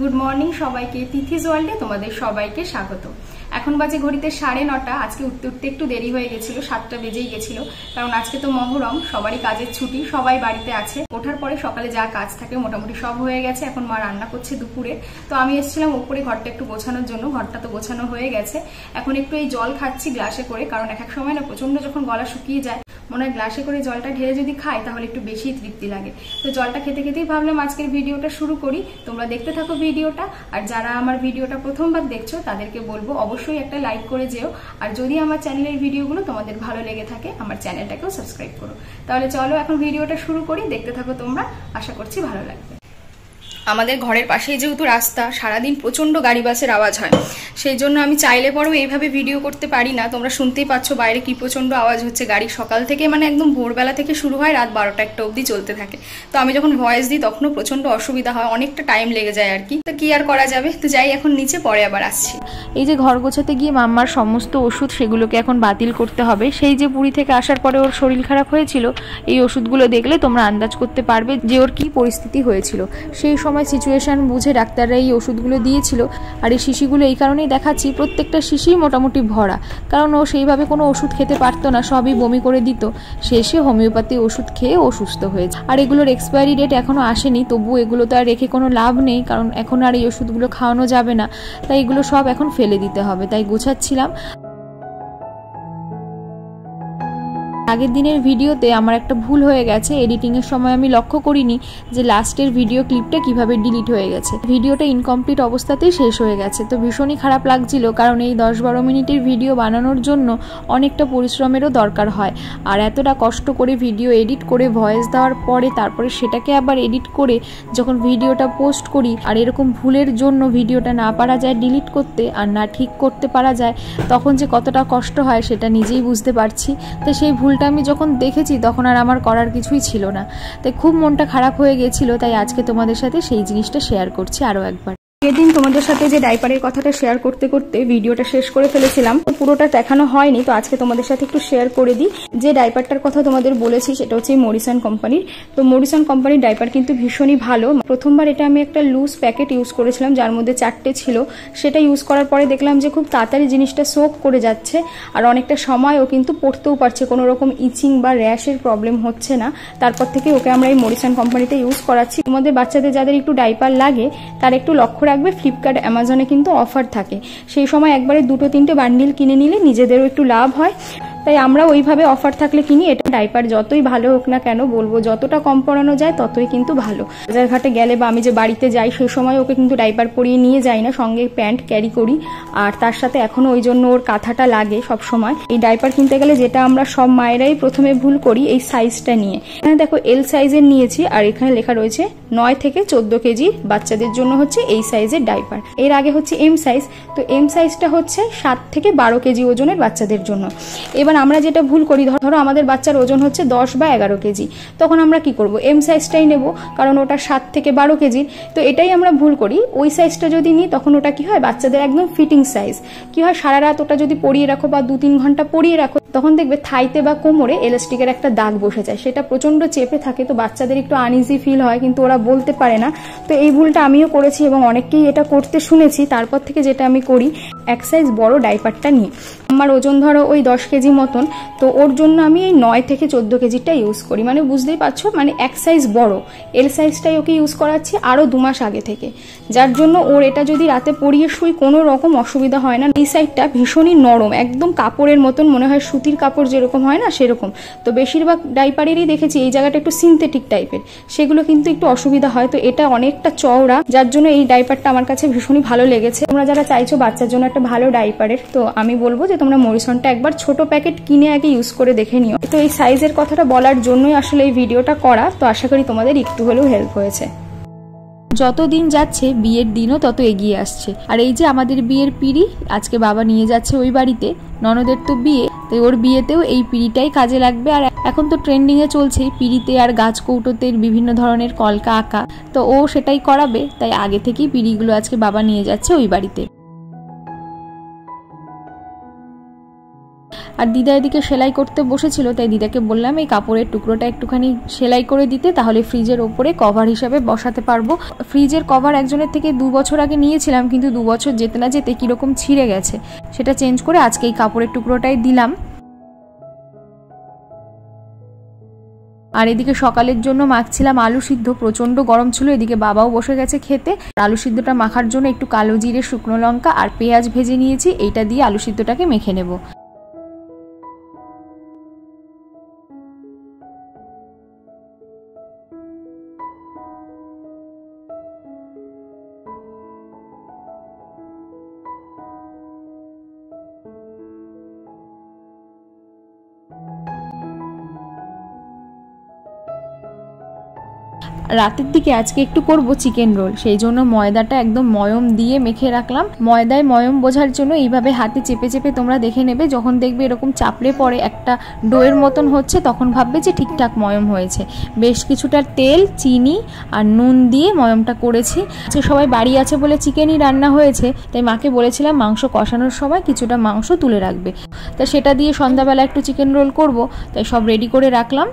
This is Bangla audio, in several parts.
গুড মর্নিং সবাইকে। তিথিস ওয়ার্ল্ডে তোমাদের সবাইকে স্বাগত। এখন বাজে ঘড়িতে সাড়ে নটা। আজকে উঠতে উঠতে একটু দেরি হয়ে গেছিল, সাতটা বেজেই গেছিল। কারণ আজকে তো মহরম, সবারই কাজের ছুটি, সবাই বাড়িতে আছে। ওঠার পরে সকালে যা কাজ থাকে মোটামুটি সব হয়ে গেছে। এখন মা রান্না করছে দুপুরে। তো আমি এসেছিলাম উপরে ঘরটা একটু গোছানোর জন্য। ঘরটা তো গোছানো হয়ে গেছে। এখন একটু এই জল খাচ্ছি গ্লাসে করে, কারণ এক এক সময় না প্রচণ্ড যখন গলা শুকিয়ে যায় মনে হয় গ্লাসে করে জলটা ঢেলে যদি খাই, তাহলে একটু বেশি তৃপ্তি লাগে। তো জলটা খেতে খেতেই ভাবলাম আজকের ভিডিওটা শুরু করি। তোমরা দেখতে থাকো ভিডিওটা, আর যারা আমার ভিডিওটা প্রথমবার দেখছ, তাদেরকে বলব অবশ্যই একটা লাইক করে যেও। আর যদি আমার চ্যানেলের ভিডিওগুলো তোমাদের ভালো লেগে থাকে, আমার চ্যানেলটাকেও সাবস্ক্রাইব করো। তাহলে চলো এখন ভিডিওটা শুরু করি, দেখতে থাকো তোমরা। আশা করছি ভালো লাগবে। আমাদের ঘরের পাশেই যেহেতু রাস্তা, সারাদিন প্রচণ্ড গাড়ি বাসের আওয়াজ হয়। সেই জন্য আমি চাইলে পরেও এইভাবে ভিডিও করতে পারি না। তোমরা শুনতেই পাচ্ছ বাইরে কি প্রচণ্ড আওয়াজ হচ্ছে। গাড়ি সকাল থেকে মানে একদম ভোরবেলা থেকে শুরু হয়, রাত বারোটা একটা অবধি চলতে থাকে। তো আমি যখন ভয়েস দিই তখনও প্রচণ্ড অসুবিধা হয়, অনেকটা টাইম লেগে যায় আর কি। তো কি আর করা যাবে? তো যাই, এখন নিচে পরে আবার আসছি। এই যে ঘর গোছাতে গিয়ে মাম্মার সমস্ত ওষুধ সেগুলোকে এখন বাতিল করতে হবে। সেই যে পুরী থেকে আসার পরে ওর শরীর খারাপ হয়েছিল, এই ওষুধগুলো দেখলে তোমরা আন্দাজ করতে পারবে যে ওর কি পরিস্থিতি হয়েছিল। সেই সময় সিচুয়েশন বুঝে ডাক্তাররা এই ওষুধগুলো দিয়েছিল। আর এই শিশিগুলো এই কারণেই দেখাচ্ছি, প্রত্যেকটা শিশি মোটামুটি ভরা। কারণ ও সেইভাবে কোনো ওষুধ খেতে পারতো না, সবই বমি করে দিত। শেষে হোমিওপ্যাথি ওষুধ খেয়ে ও সুস্থ হয়েছে আর এগুলোর এক্সপায়ারি ডেট এখনও আসেনি তবু এগুলো তো আর রেখে কোনো লাভ নেই, কারণ এখন আর এই ওষুধগুলো খাওয়ানো যাবে না। তাই এগুলো সব এখন ফেলে দিতে হবে, তাই গোছাচ্ছিলাম। আগের দিনের ভিডিওতে আমার একটা ভুল হয়ে গেছে, এডিটিংয়ের সময় আমি লক্ষ্য করিনি যে লাস্টের ভিডিও ক্লিপটা কীভাবে ডিলিট হয়ে গেছে। ভিডিওটা ইনকমপ্লিট অবস্থাতেই শেষ হয়ে গেছে। তো ভীষণই খারাপ লাগছিল, কারণ এই দশ বারো মিনিটের ভিডিও বানানোর জন্য অনেকটা পরিশ্রমেরও দরকার হয়। আর এতটা কষ্ট করে ভিডিও এডিট করে ভয়েস দেওয়ার পরে তারপরে সেটাকে আবার এডিট করে যখন ভিডিওটা পোস্ট করি আর এরকম ভুলের জন্য ভিডিওটা না পারা যায়, ডিলিট করতে আর না ঠিক করতে পারা যায়, তখন যে কতটা কষ্ট হয় সেটা নিজেই বুঝতে পারছি। তো সেই ভুল ভুলটা আমি যখন দেখেছি, তখন আর আমার করার কিছুই ছিল না। তাই খুব মনটা খারাপ হয়ে গেছিল, তাই আজকে তোমাদের সাথে সেই জিনিসটা শেয়ার করছি আরও একবার। সেদিন তোমাদের সাথে যে ডাইপারের কথাটা শেয়ার করতে করতে ভিডিওটা শেষ করে ফেলেছিলাম, তো পুরোটা দেখানো হয়নি, তো আজকে তোমাদের সাথে একটু শেয়ার করে দিই। যে ডাইপারটার কথা তোমাদের বলেছি, সেটা হচ্ছে মরিসন কোম্পানির। তো মরিসন কোম্পানির ডাইপার কিন্তু ভীষণই ভালো। প্রথমবার এটা আমি একটা লুজ প্যাকেট ইউজ করেছিলাম, যার মধ্যে চারটে ছিল। সেটা ইউজ করার পরে দেখলাম যে খুব তাড়াতাড়ি জিনিসটা সোক করে যাচ্ছে, আর অনেকটা সময়ও কিন্তু পড়তেও পারছে কোনো রকম ইচিং বা র্যাশের প্রবলেম হচ্ছে না। তারপর থেকে ওকে আমরা এই মরিসন কোম্পানিতে ইউজ করাচ্ছি। তোমাদের বাচ্চাদের যাদের একটু ডাইপার লাগে, তার একটু লক্ষ্য রাখবে ফ্লিপকার্ট অ্যামাজনে কিন্তু অফার থাকে। সেই সময় একবারে দুটো, তিনটে বান্ডিল কিনে নিলে নিজেদেরও একটু লাভ হয়। তাই আমরা ওইভাবে অফার থাকলে কিনি, এটা ডাইপার যতই ভালো হোক না কেন বলব, যতটা কম পরানো যায় ততই কিন্তু ভালো। বাজারঘাটে গেলে বা আমি যে বাড়িতে যাই সেই সময় ওকে কিন্তু ডাইপার পরিয়ে নিয়ে যাই না, সঙ্গে প্যান্ট ক্যারি করি। আর তার সাথে এখনও ওই জন্য ওর কাঁথাটা লাগে সব সময়। এই ডাইপার কিনতে গেলে যেটা আমরা সব মায়েরাই প্রথমে ভুল করি, এই সাইজটা নিয়ে। এখানে দেখো এল সাইজের নিয়েছি, আর এখানে লেখা রয়েছে নয় থেকে চোদ্দ কেজি বাচ্চাদের জন্য হচ্ছে এই সাইজের ডাইপার এর আগে হচ্ছে এম সাইজ তো এম সাইজটা হচ্ছে সাত থেকে বারো কেজি ওজনের বাচ্চাদের জন্য। এবার আমরা যেটা ভুল করি ধরো আমাদের বাচ্চার ওজন হচ্ছে দশ বা এগারো কেজি, তখন আমরা কি করব? এম সাইজটাই নেব, কারণ ওটা সাত থেকে বারো কেজির। তো এটাই আমরা ভুল করি। ওই সাইজটা যদি নিই, তখন ওটা কি হয়? বাচ্চাদের একদম ফিটিং সাইজ কি হয়? সারা রাত ওটা যদি পরিয়ে রাখো বা দু তিন ঘণ্টা পরিয়ে রাখো, তখন দেখবে থাইতে বা কোমরে এলাস্টিকের একটা দাগ বসে যায়। সেটা প্রচণ্ড চেপে থাকে, তো বাচ্চাদের একটু আনইজি ফিল হয়, কিন্তু ওরা বলতে পারে না। তো এই ভুলটা আমিও করেছি এবং অনেককেই এটা করতে শুনেছি। তারপর থেকে যেটা আমি করি, এক সাইজ বড় ডাইপারটা নিই আমার ওজন ধরো ওই দশ কেজি মতন, তো ওর জন্য আমি এই নয় থেকে চোদ্দ কেজিটা ইউজ করি। মানে বুঝতেই পারছ মানে এক সাইজ বড়। এল সাইজটাই ওকে ইউজ করাচ্ছি আরও দু মাস আগে থেকে। যার জন্য ওর এটা যদি রাতে পরিয়ে শুই, কোনো রকম অসুবিধা হয় না। এই সাইডটা ভীষণই নরম, একদম কাপড়ের মতন মনে হয় সুতির কাপড় যেরকম হয় না সেরকম। তো বেশিরভাগ ডাইপারেরই দেখেছি এই জায়গাটা একটু সিনথেটিক টাইপের সেগুলো কিন্তু একটু অসুবিধা হয়, তো এটা অনেকটা চওড়া। যার জন্য এই ডাইপারটা আমার কাছে ভীষণই ভালো লেগেছে। তোমরা যারা চাইছো বাচ্চার জন্য একটা ভালো ডাইপারের তো আমি বলব যে তোমরা মরিসনটা একবার ছোট প্যাকেট কিনে আগে ইউজ করে দেখে নিও। তো এই সাইজের কথাটা বলার জন্যই আসলে এই ভিডিওটা করা। তো আশা করি তোমাদের একটু হলেও হেল্প হয়েছে। যত দিন যাচ্ছে, বিয়ের দিনও তত এগিয়ে আসছে। আর এই যে আমাদের বিয়ের পিড়ি, আজকে বাবা নিয়ে যাচ্ছে ওই বাড়িতে, ননদের তো বিয়ে, তাই ওর বিয়েতেও এই পিড়িটাই কাজে লাগবে। আর এখন তো ট্রেন্ডিংয়ে চলছে পিড়িতে আর গাছ কৌটোতে বিভিন্ন ধরনের কলকা আঁকা। তো ও সেটাই করাবে, তাই আগে থেকেই পিড়িগুলো আজকে বাবা নিয়ে যাচ্ছে ওই বাড়িতে। আর দিদা এদিকে সেলাই করতে বসেছিল, তাই দিদাকে বললাম, এই কাপড়ের টুকরোটা একটুখানি সেলাই করে দিতে, তাহলে ফ্রিজের ওপরে কভার হিসাবে বসাতে পারব। ফ্রিজের কভার একজনের থেকে দু বছর আগে নিয়েছিলাম, কিন্তু দু বছর যেতে না যেতে কীরকম ছিঁড়ে গেছে। সেটা চেঞ্জ করে আজকে এই কাপড়ের টুকরোটাই দিলাম। আর এদিকে সকালের জন্য মাখছিলাম আলু সিদ্ধ, প্রচণ্ড গরম ছিল, এদিকে বাবাও বসে গেছে খেতে। আলু সিদ্ধটা মাখার জন্য একটু কালো জিরে, শুকনো লঙ্কা আর পেঁয়াজ ভেজে নিয়েছি, এইটা দিয়ে আলু সিদ্ধটাকে মেখে নেব। রাতের দিকে আজকে একটু করব চিকেন রোল সেই জন্য ময়দাটা একদম ময়ম দিয়ে মেখে রাখলাম। ময়দায় ময়ম বোঝার জন্য এইভাবে হাতে চেপে চেপে তোমরা দেখে নেবে, যখন দেখবে এরকম চাপড়ে পরে একটা ডোয়ের মতন হচ্ছে, তখন ভাববে যে ঠিকঠাক ময়ম হয়েছে। বেশ কিছুটা তেল, চিনি আর নুন দিয়ে ময়মটা করেছি। আজকে সবাই বাড়ি আছে বলে চিকেনই রান্না হয়েছে, তাই মাকে বলেছিলাম মাংস কষানোর সময় কিছুটা মাংস তুলে রাখবে। তা সেটা দিয়ে সন্ধ্যাবেলা একটু চিকেন রোল করব, তাই সব রেডি করে রাখলাম।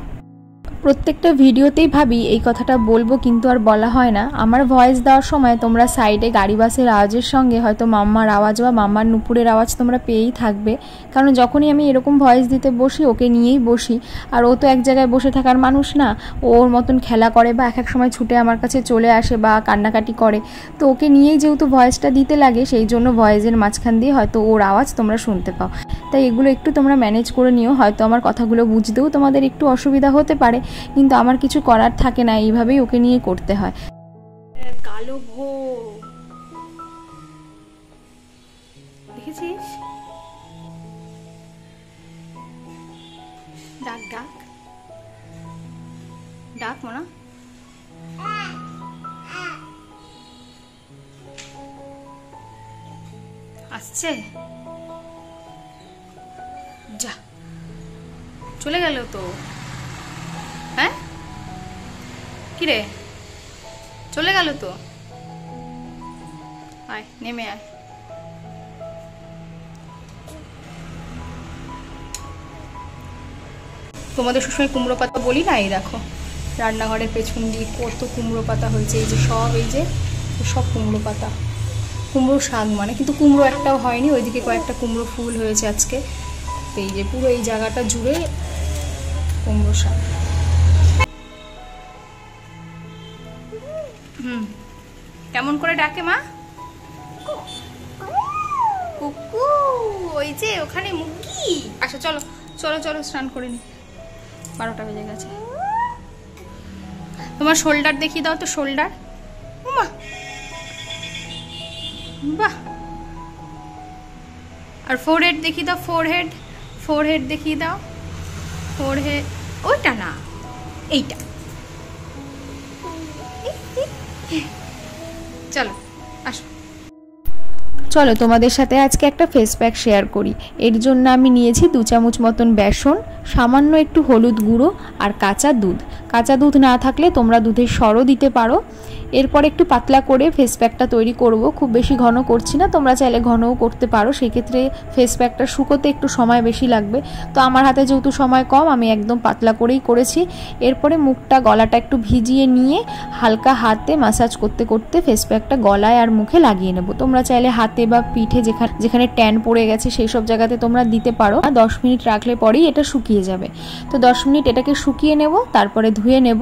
প্রত্যেকটা ভিডিওতেই ভাবি, এই কথাটা বলব কিন্তু আর বলা হয় না। আমার ভয়েস দেওয়ার সময় তোমরা সাইডে গাড়ি বাসের আওয়াজের সঙ্গে হয়তো মাম্মার আওয়াজ বা মাম্মার নুপুরের আওয়াজ তোমরা পেয়েই থাকবে। কারণ যখনই আমি এরকম ভয়েস দিতে বসি, ওকে নিয়েই বসি। আর ও তো এক জায়গায় বসে থাকার মানুষ না। ওর মতন খেলা করে বা এক এক সময় ছুটে আমার কাছে চলে আসে বা কান্নাকাটি করে। তো ওকে নিয়েই যেহেতু ভয়েসটা দিতে লাগে, সেই জন্য ভয়েসের মাঝখান দিয়ে হয়তো ওর আওয়াজ তোমরা শুনতে পাও। তাই এগুলো একটু তোমরা ম্যানেজ করে নিও। হয়তো আমার কথাগুলো বুঝতেও তোমাদের একটু অসুবিধা হতে পারে। কিন্তু আমার কিছু করার থাকে না, এইভাবেই ওকে নিয়ে করতে হয়। কালো দেখেছিস? ডাক ডাক। ডাক, মনা। আসছে? যা। চলে গেল তো। কিরে? চলে গেল তো? আয়, নেমে আয়। তোমাদের সবসময় কুমড়ো পাতা বলি না? এই দেখো, রান্নাঘরের পেছন দিয়ে কত কুমড়ো পাতা হয়েছে, এই যে সব, এই যে সব কুমড়ো পাতা। কুমড়ো শাক মানে কিন্তু কুমড়ো একটাও হয়নি, ওইদিকে কয়েকটা কুমড়ো ফুল হয়েছে আজকে। তো এই যে পুরো এই জায়গাটা জুড়ে কুমড়ো শাক। হুম। কেমন করে ডাকে মা? কুকু, ওই যে ওখানে মুরগি। আচ্ছা চলো চলো চলো, স্নান করে নি। বারোটা বেজে গেছে। তোমার শোল্ডার দেখিয়ে দাও তো, শোল্ডার। মা বাহ। আর ফোর হেড দেখিয়ে দাও ফোর হেড ফোর হেড দেখিয়ে দাও। ফোর হেড ওইটা না, এইটা। চলো চলো তোমাদের সাথে আজকে একটা ফেস প্যাক শেয়ার করি। এর জন্য আমি নিয়েছি দু চামচ মতন বেসন সামান্য একটু হলুদ গুঁড়ো আর কাঁচা দুধ। কাঁচা দুধ না থাকলে তোমরা দুধের সরও দিতে পারো। এরপর একটু পাতলা করে ফেস প্যাকটা তৈরি করব। খুব বেশি ঘন করছি না, তোমরা চাইলে ঘনও করতে পারো। সেক্ষেত্রে ফেস প্যাকটা শুকোতে একটু সময় বেশি লাগবে। তো আমার হাতে যেহেতু সময় কম, আমি একদম পাতলা করেই করেছি। এরপরে মুখটা গলাটা একটু ভিজিয়ে নিয়ে হালকা হাতে মাসাজ করতে করতে ফেস প্যাকটা গলায় আর মুখে লাগিয়ে নেব। তোমরা চাইলে হাতে বা পিঠে যেখানে যেখানে ট্যান পড়ে গেছে, সেই সব জায়গাতে তোমরা দিতে পারো। আর দশ মিনিট রাখলে পরেই এটা শুকিয়ে যাবে। তো দশ মিনিট এটাকে শুকিয়ে নেব, তারপরে ধুয়ে নেব।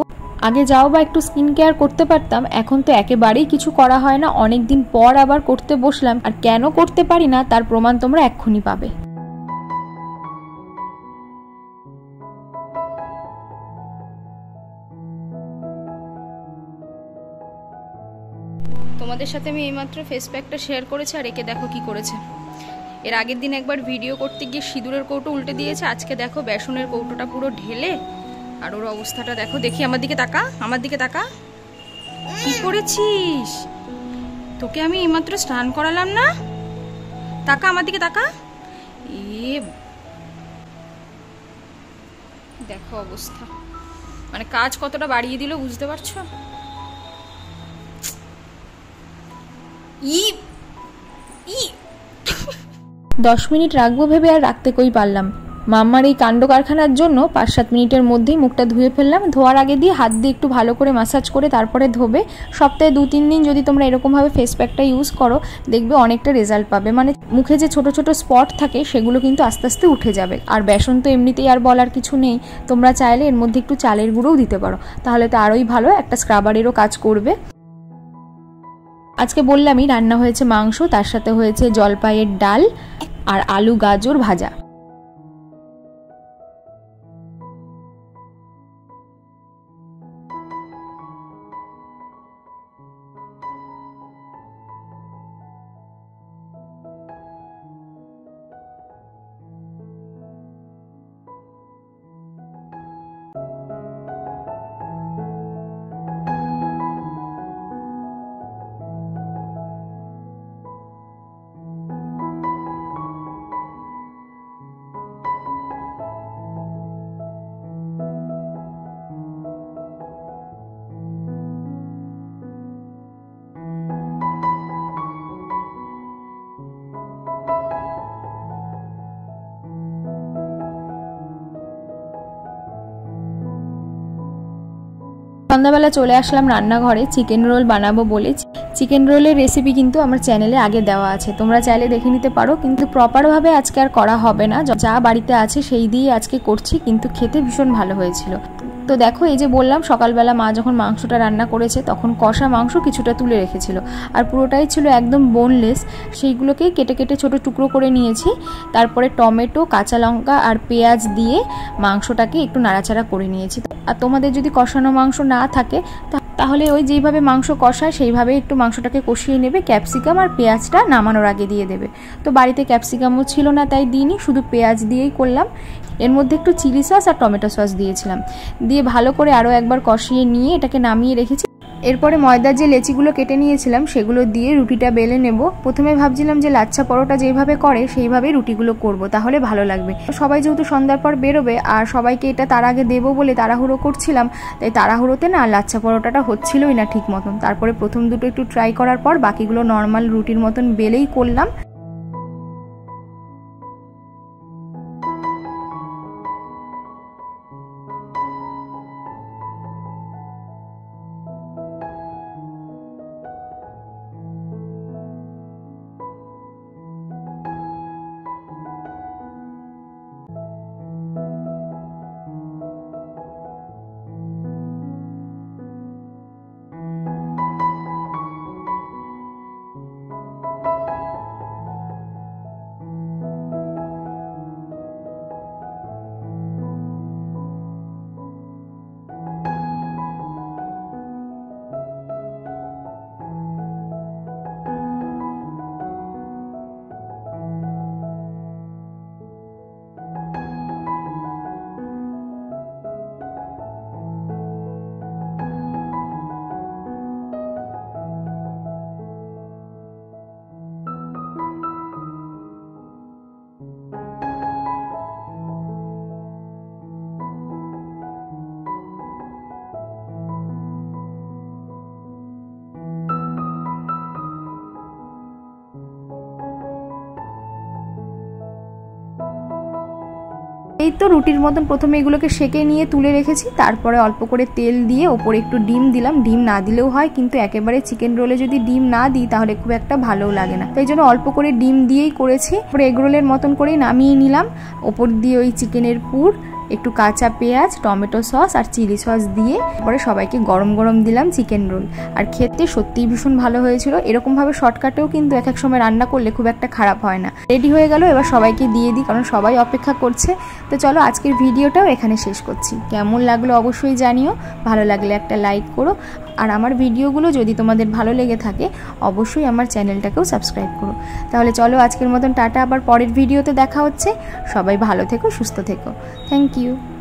আগে যাও বা একটু স্কিন কেয়ার করতে পারতাম, এখন তো একেবারেই কিছু করা হয় না। অনেক দিন পর আবার করতে বসলাম, আর কেন করতে পারি না, তার প্রমাণ তোমরা এক্ষুনি পাবে। তোমাদের সাথে আমি এইমাত্র ফেস প্যাকটা শেয়ার করেছি, আর একে দেখো কি করেছে। এর আগের দিন একবার ভিডিও করতে গিয়ে সিঁদুরের কৌটো উল্টে দিয়েছে। আজকে দেখো বেসনের কৌটোটা পুরো ঢেলে। আর ওর অবস্থাটা দেখো। দেখি আমার দিকে তাকা, আমার দিকে তাকা। কি করেছিস? তোকে আমি এইমাত্র স্নান করালাম না? তাকা আমার দিকে তাকা। দেখো অবস্থা। মানে কাজ কতটা বাড়িয়ে দিল বুঝতে পারছ? ই দশ মিনিট রাখব ভেবে আর রাখতে কই পারলাম। মাম্মার এই কাণ্ড কারখানার জন্য পাঁচ সাত মিনিটের মধ্যেই মুখটা ধুয়ে ফেললাম, ধোয়ার আগে দিয়ে হাত দিয়ে একটু ভালো করে মাসাজ করে তারপরে ধোবে। সপ্তাহে দু তিন দিন যদি তোমরা এরকমভাবে ফেস প্যাকটা ইউজ করো, দেখবে অনেকটা রেজাল্ট পাবে। মানে মুখে যে ছোট ছোট স্পট থাকে, সেগুলো কিন্তু আস্তে আস্তে উঠে যাবে। আর বেসন তো এমনিতেই আর বলার কিছু নেই। তোমরা চাইলে এর মধ্যে একটু চালের গুঁড়োও দিতে পারো। তাহলে তো আরোই ভালো, একটা স্ক্রাবারেরও কাজ করবে। আজকে বললামই রান্না হয়েছে মাংস, তার সাথে হয়েছে জলপাইয়ের ডাল। আর আলু গাজর ভাজা। সন্ধ্যাবেলা চলে আসলাম রান্নাঘরে চিকেন রোল বানাবো বলে। চিকেন রোলের রেসিপি কিন্তু আমার চ্যানেলে আগে দেওয়া আছে। তোমরা চাইলে দেখে নিতে পারো, কিন্তু প্রপারভাবে আজকে আর করা হবে না। যা বাড়িতে আছে সেই দিয়ে আজকে করছি, কিন্তু খেতে ভীষণ ভালো হয়েছিল। তো দেখো, এই যে বললাম, সকালবেলা মা যখন মাংসটা রান্না করেছে, তখন কষা মাংস কিছুটা তুলে রেখেছিল। আর পুরোটাই ছিল একদম বোনলেস সেইগুলোকেই কেটে কেটে ছোট টুকরো করে নিয়েছি। তারপরে টমেটো, কাঁচা লঙ্কা আর পেঁয়াজ দিয়ে মাংসটাকে একটু নাড়াচাড়া করে নিয়েছি। আর তোমাদের যদি কষানো মাংস না থাকে তাহলে ওই যেইভাবে মাংস কষায় সেইভাবে একটু মাংসটাকে কষিয়ে নেবে, ক্যাপসিকাম আর পেঁয়াজটা নামানোর আগে দিয়ে দেবে। তো বাড়িতে ক্যাপসিকামও ছিল না, তাই দিইনি, শুধু পেঁয়াজ দিয়েই করলাম। এর মধ্যে একটু চিলি সস আর টমেটো সস দিয়েছিলাম। দিয়ে ভালো করে আরও একবার কষিয়ে নিয়ে এটাকে নামিয়ে রেখেছি। এরপরে ময়দার যে লেচিগুলো কেটে নিয়েছিলাম, সেগুলো দিয়ে রুটিটা বেলে নেব। প্রথমে ভাবছিলাম যে লাচ্ছা পরোটা যেভাবে করে, সেইভাবে রুটিগুলো করব, তাহলে ভালো লাগবে। সবাই যেহেতু সন্ধ্যার পর বেরোবে, আর সবাইকে এটা তার আগে দেবো বলে তাড়াহুড়ো করছিলাম, তাই তাড়াহুড়োতে না লাচ্ছা পরোটাটা হচ্ছিলই না ঠিক মতন। তারপরে প্রথম দুটো একটু ট্রাই করার পর বাকিগুলো নর্মাল রুটির মতন বেলেই করলাম। এই তো রুটির মতন প্রথমে এগুলোকে সেকে নিয়ে তুলে রেখেছি, তারপরে অল্প করে তেল দিয়ে ওপরে একটু ডিম দিলাম। ডিম না দিলেও হয়, কিন্তু একেবারে চিকেন রোলে যদি ডিম না দিই তাহলে খুব একটা ভালোও লাগে না। তাই জন্য অল্প করে ডিম দিয়েই করেছি। এগ এগরোলের মতন করেই নামিয়ে নিলাম। ওপর দিয়ে ওই চিকেনের পুর একটু কাঁচা পেঁয়াজ, টমেটো সস আর চিলি সস দিয়ে পরে সবাইকে গরম গরম দিলাম চিকেন রোল। আর খেতে সত্যিই ভীষণ ভালো হয়েছিল। এরকমভাবে শর্টকাটেও কিন্তু এক এক সময় রান্না করলে খুব একটা খারাপ হয় না। রেডি হয়ে গেল, এবার সবাইকে দিয়ে দিই, কারণ সবাই অপেক্ষা করছে। তো চলো আজকের ভিডিওটাও এখানে শেষ করছি। কেমন লাগল অবশ্যই জানিও। ভালো লাগলে একটা লাইক করো। আর আমার ভিডিওগুলো যদি তোমাদের ভালো লেগে থাকে, অবশ্যই আমার চ্যানেলটাকেও সাবস্ক্রাইব করো। তাহলে চলো আজকের মতন টাটা, আবার পরের ভিডিওতে দেখা হচ্ছে। সবাই ভালো থেকো, সুস্থ থেকো। Thank you